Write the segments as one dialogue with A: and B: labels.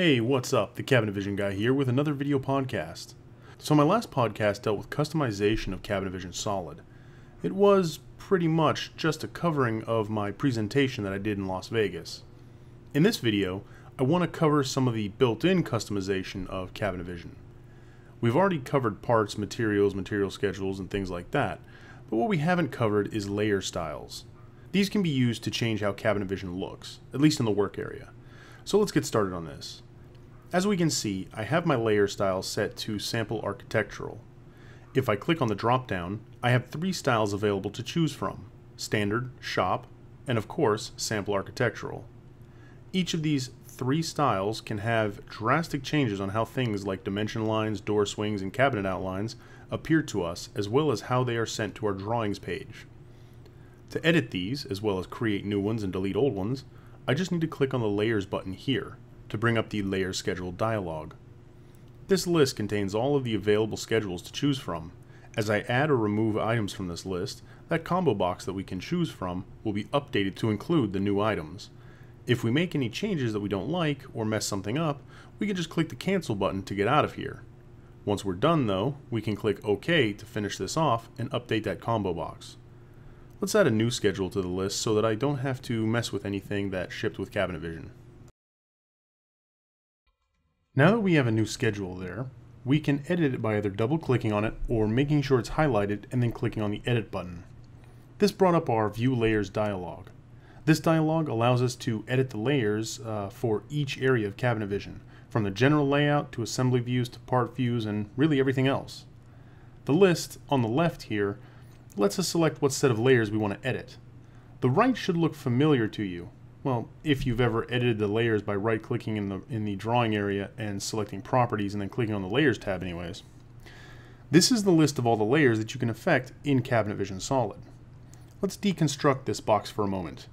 A: Hey, what's up? The Cabinet Vision guy here with another video podcast. So my last podcast dealt with customization of Cabinet Vision Solid. It was pretty much just a covering of my presentation that I did in Las Vegas. In this video, I want to cover some of the built-in customization of Cabinet Vision. We've already covered parts, materials, material schedules, and things like that, but what we haven't covered is layer styles. These can be used to change how Cabinet Vision looks, at least in the work area. So let's get started on this. As we can see, I have my layer style set to Sample Architectural. If I click on the drop-down, I have three styles available to choose from, Standard, Shop, and of course, Sample Architectural. Each of these three styles can have drastic changes on how things like dimension lines, door swings, and cabinet outlines appear to us, as well as how they are sent to our drawings page. To edit these, as well as create new ones and delete old ones, I just need to click on the Layers button here to bring up the Layer Schedule dialog. This list contains all of the available schedules to choose from. As I add or remove items from this list, that combo box that we can choose from will be updated to include the new items. If we make any changes that we don't like or mess something up, we can just click the cancel button to get out of here. Once we're done though, we can click OK to finish this off and update that combo box. Let's add a new schedule to the list so that I don't have to mess with anything that shipped with Cabinet Vision. Now that we have a new schedule there, we can edit it by either double clicking on it or making sure it's highlighted and then clicking on the edit button. This brought up our view layers dialog. This dialog allows us to edit the layers uh, for each area of Cabinet Vision, from the general layout to assembly views to part views and really everything else. The list on the left here lets us select what set of layers we want to edit. The right should look familiar to you, well, if you've ever edited the layers by right-clicking in the, in the drawing area and selecting properties and then clicking on the layers tab anyways. This is the list of all the layers that you can affect in Cabinet Vision Solid. Let's deconstruct this box for a moment.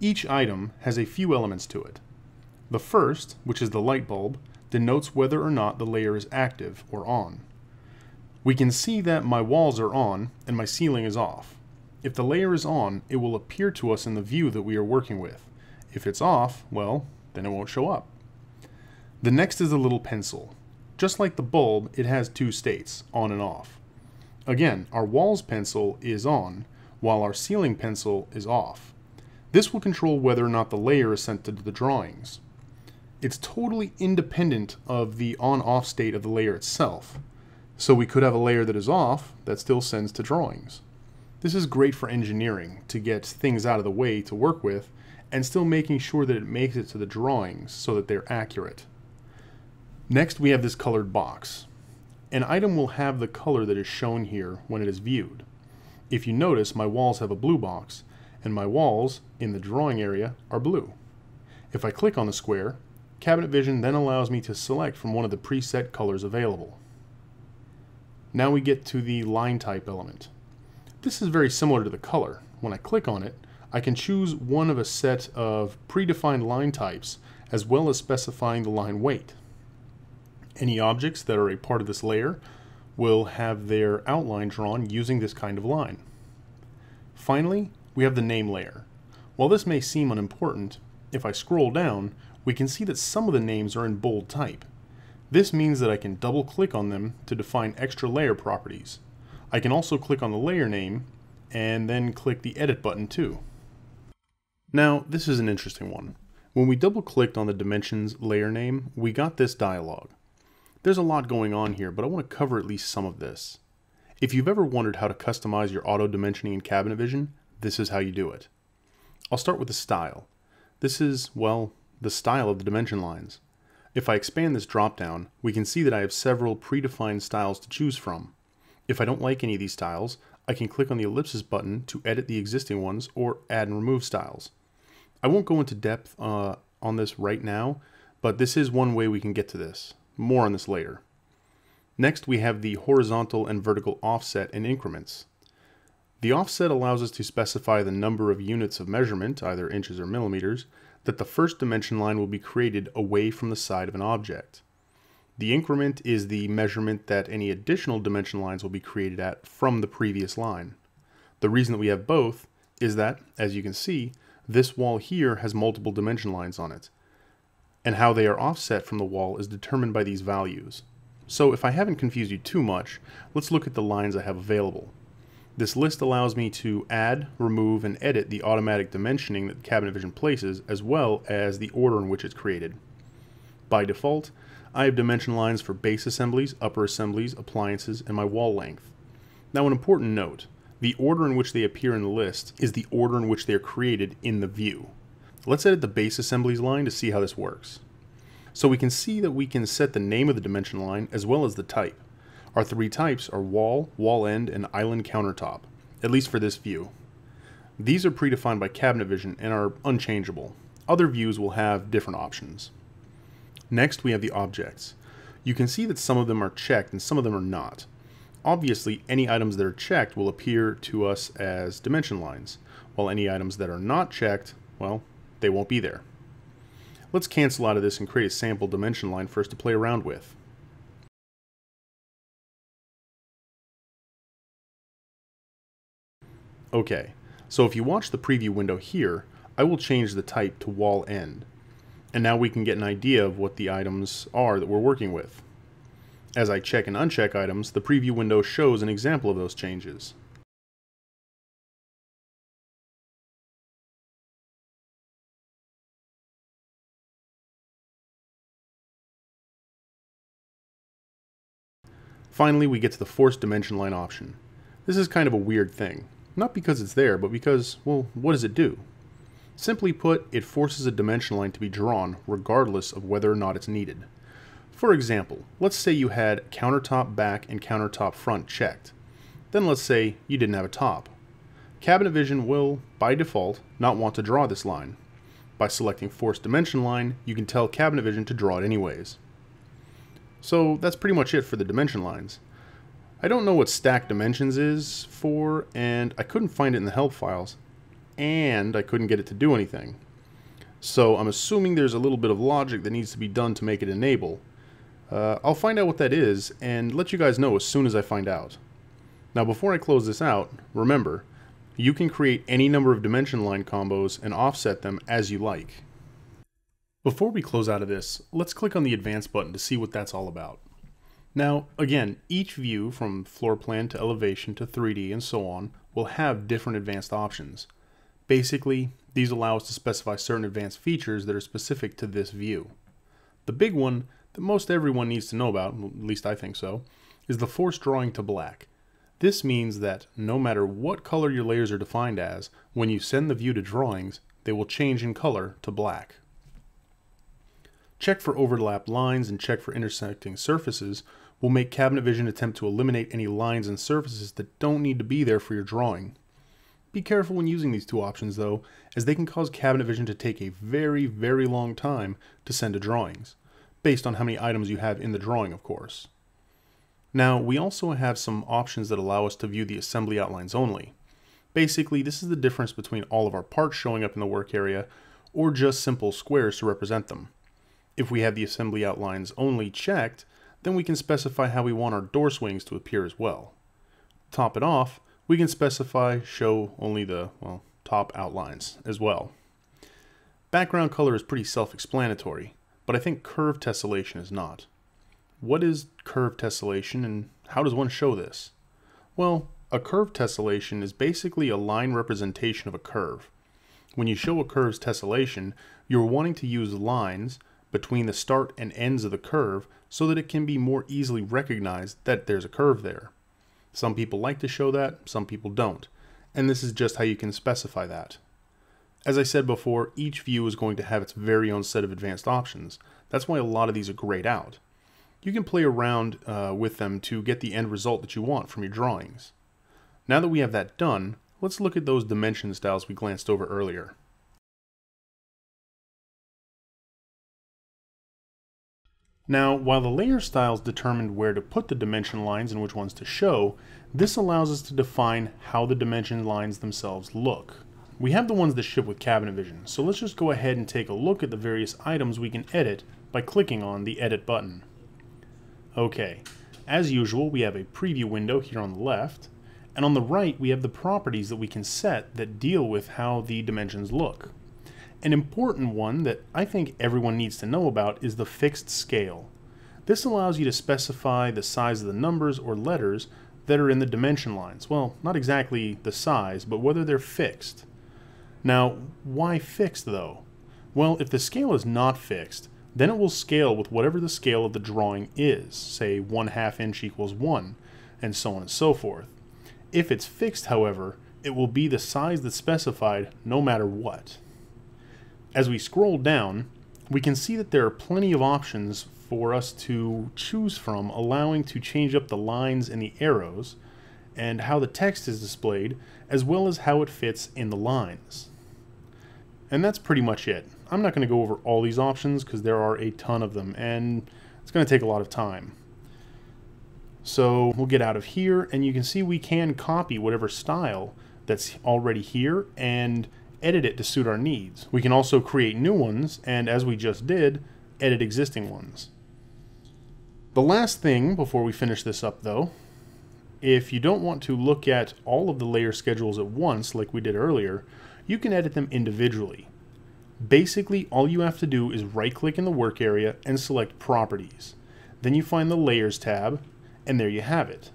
A: Each item has a few elements to it. The first, which is the light bulb, denotes whether or not the layer is active or on. We can see that my walls are on and my ceiling is off. If the layer is on, it will appear to us in the view that we are working with. If it's off, well, then it won't show up. The next is a little pencil. Just like the bulb, it has two states, on and off. Again, our walls pencil is on, while our ceiling pencil is off. This will control whether or not the layer is sent to the drawings. It's totally independent of the on-off state of the layer itself. So we could have a layer that is off that still sends to drawings. This is great for engineering, to get things out of the way to work with, and still making sure that it makes it to the drawings so that they're accurate. Next we have this colored box. An item will have the color that is shown here when it is viewed. If you notice, my walls have a blue box, and my walls in the drawing area are blue. If I click on the square, Cabinet Vision then allows me to select from one of the preset colors available. Now we get to the line type element. This is very similar to the color. When I click on it, I can choose one of a set of predefined line types as well as specifying the line weight. Any objects that are a part of this layer will have their outline drawn using this kind of line. Finally, we have the name layer. While this may seem unimportant, if I scroll down, we can see that some of the names are in bold type. This means that I can double click on them to define extra layer properties. I can also click on the layer name and then click the edit button too. Now, this is an interesting one. When we double clicked on the dimensions layer name, we got this dialog. There's a lot going on here, but I want to cover at least some of this. If you've ever wondered how to customize your auto dimensioning in Cabinet Vision, this is how you do it. I'll start with the style. This is, well, the style of the dimension lines. If I expand this dropdown, we can see that I have several predefined styles to choose from. If I don't like any of these styles, I can click on the ellipsis button to edit the existing ones or add and remove styles. I won't go into depth uh, on this right now, but this is one way we can get to this. More on this later. Next, we have the horizontal and vertical offset and increments. The offset allows us to specify the number of units of measurement, either inches or millimeters, that the first dimension line will be created away from the side of an object. The increment is the measurement that any additional dimension lines will be created at from the previous line. The reason that we have both is that, as you can see, this wall here has multiple dimension lines on it. and how they are offset from the wall is determined by these values. So if I haven't confused you too much, let's look at the lines I have available. This list allows me to add, remove, and edit the automatic dimensioning that Cabinet Vision places, as well as the order in which it's created. By default, I have dimension lines for base assemblies, upper assemblies, appliances, and my wall length. Now an important note, the order in which they appear in the list is the order in which they are created in the view. Let's edit the base assemblies line to see how this works. So we can see that we can set the name of the dimension line as well as the type. Our three types are wall, wall end, and island countertop, at least for this view. These are predefined by Cabinet Vision and are unchangeable. Other views will have different options. Next, we have the objects. You can see that some of them are checked and some of them are not. Obviously, any items that are checked will appear to us as dimension lines, while any items that are not checked, well, they won't be there. Let's cancel out of this and create a sample dimension line for us to play around with. Okay, so if you watch the preview window here, I will change the type to wall end. And now we can get an idea of what the items are that we're working with. As I check and uncheck items, the preview window shows an example of those changes. Finally, we get to the force dimension line option. This is kind of a weird thing. Not because it's there, but because, well, what does it do? Simply put, it forces a dimension line to be drawn regardless of whether or not it's needed. For example, let's say you had countertop back and countertop front checked. Then let's say you didn't have a top. Cabinet Vision will, by default, not want to draw this line. By selecting Force Dimension Line, you can tell Cabinet Vision to draw it anyways. So that's pretty much it for the dimension lines. I don't know what stack dimensions is for, and I couldn't find it in the help files, and I couldn't get it to do anything. So I'm assuming there's a little bit of logic that needs to be done to make it enable. Uh, I'll find out what that is, and let you guys know as soon as I find out. Now before I close this out, remember, you can create any number of dimension line combos and offset them as you like. Before we close out of this, let's click on the Advanced button to see what that's all about. Now, again, each view from floor plan to elevation to 3D and so on will have different advanced options. Basically, these allow us to specify certain advanced features that are specific to this view. The big one that most everyone needs to know about, at least I think so, is the force drawing to black. This means that no matter what color your layers are defined as, when you send the view to drawings, they will change in color to black. Check for overlapped lines and check for intersecting surfaces will make Cabinet Vision attempt to eliminate any lines and surfaces that don't need to be there for your drawing. Be careful when using these two options though, as they can cause Cabinet Vision to take a very, very long time to send to drawings, based on how many items you have in the drawing of course. Now, we also have some options that allow us to view the assembly outlines only. Basically, this is the difference between all of our parts showing up in the work area, or just simple squares to represent them. If we have the assembly outlines only checked, then we can specify how we want our door swings to appear as well. Top it off, we can specify show only the, well, top outlines as well. Background color is pretty self-explanatory, but I think curve tessellation is not. What is curve tessellation and how does one show this? Well, a curve tessellation is basically a line representation of a curve. When you show a curve's tessellation, you're wanting to use lines between the start and ends of the curve so that it can be more easily recognized that there's a curve there. Some people like to show that, some people don't, and this is just how you can specify that. As I said before, each view is going to have its very own set of advanced options. That's why a lot of these are grayed out. You can play around uh, with them to get the end result that you want from your drawings. Now that we have that done, let's look at those dimension styles we glanced over earlier. Now, while the layer styles determined where to put the dimension lines and which ones to show, this allows us to define how the dimension lines themselves look. We have the ones that ship with Cabinet Vision, so let's just go ahead and take a look at the various items we can edit by clicking on the Edit button. Okay, as usual, we have a preview window here on the left, and on the right we have the properties that we can set that deal with how the dimensions look. An important one that I think everyone needs to know about is the fixed scale. This allows you to specify the size of the numbers or letters that are in the dimension lines. Well, not exactly the size, but whether they're fixed. Now, why fixed though? Well, if the scale is not fixed, then it will scale with whatever the scale of the drawing is, say 1 half inch equals 1, and so on and so forth. If it's fixed, however, it will be the size that's specified no matter what. As we scroll down, we can see that there are plenty of options for us to choose from, allowing to change up the lines and the arrows, and how the text is displayed, as well as how it fits in the lines. And that's pretty much it. I'm not going to go over all these options because there are a ton of them, and it's going to take a lot of time. So we'll get out of here, and you can see we can copy whatever style that's already here and edit it to suit our needs. We can also create new ones, and as we just did, edit existing ones. The last thing before we finish this up though, if you don't want to look at all of the layer schedules at once like we did earlier, you can edit them individually. Basically, all you have to do is right click in the work area and select properties. Then you find the layers tab, and there you have it.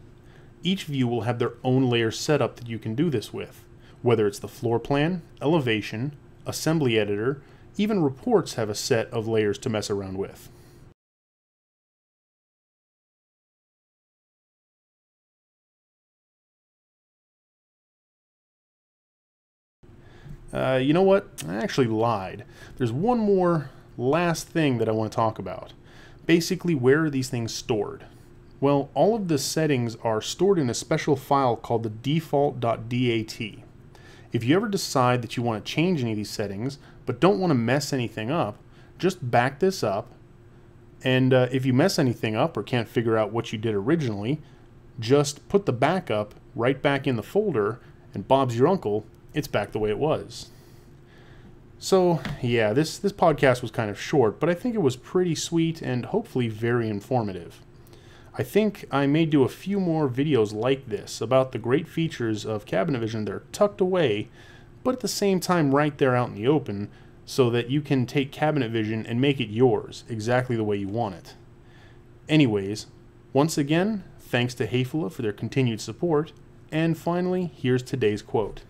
A: Each view will have their own layer setup that you can do this with, whether it's the floor plan, elevation, assembly editor, even reports have a set of layers to mess around with. Uh, you know what? I actually lied. There's one more last thing that I want to talk about. Basically, where are these things stored? Well, all of the settings are stored in a special file called the default.dat. If you ever decide that you want to change any of these settings, but don't want to mess anything up, just back this up. And uh, if you mess anything up or can't figure out what you did originally, just put the backup right back in the folder, and Bob's your uncle, it's back the way it was. So, yeah, this, this podcast was kind of short, but I think it was pretty sweet and hopefully very informative. I think I may do a few more videos like this about the great features of Cabinet Vision that are tucked away, but at the same time right there out in the open, so that you can take Cabinet Vision and make it yours, exactly the way you want it. Anyways, once again, thanks to Hafele for their continued support, and finally, here's today's quote.